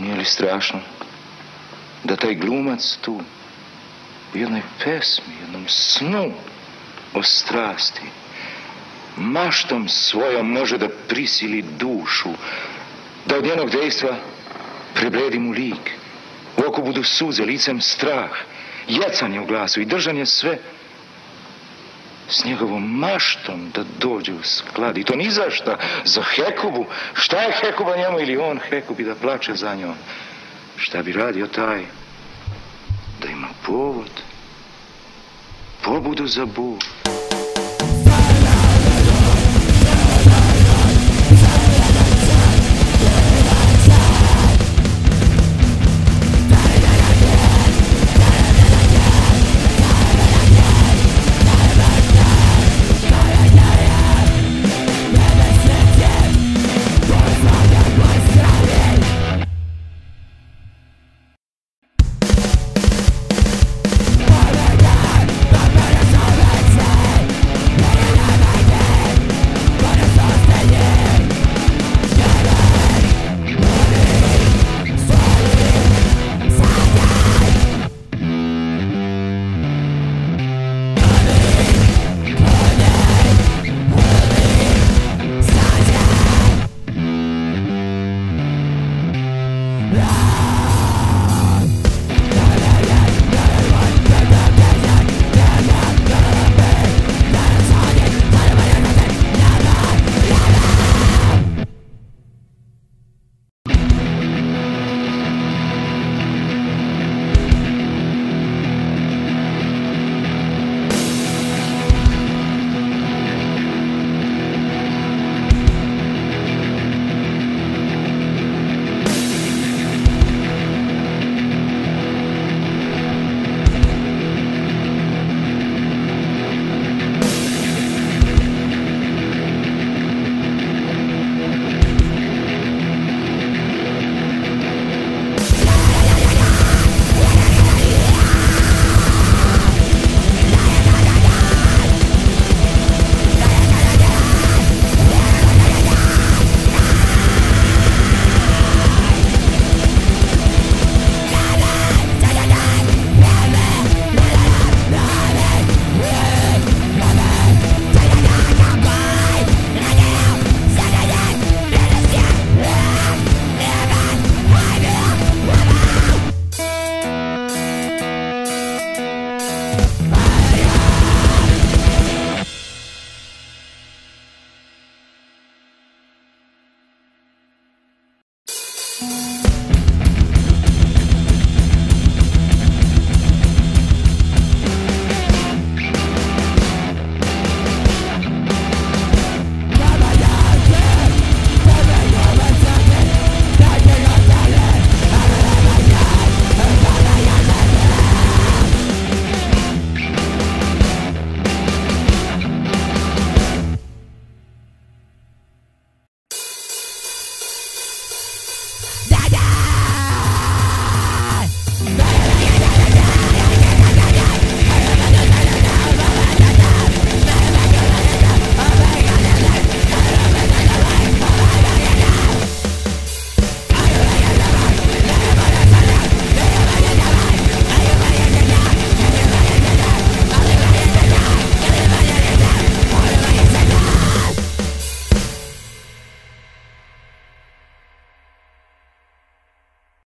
Nije li strašno da taj glumac tu u jednoj pesmi, jednom snu o strasti maštom svojom može da prisili dušu, da od jednog dejstva prebledi mu lik. U oku budu suze, licem strah, jecanje u glasu i držanje sve s njegovom maštom da dođe u sklad. I to ni za šta, za Hekubu. Šta je Hekuba njemu ili on Hekubi da plače za njom? Šta bi radio taj? Da ima povod. Pobudu za Bog.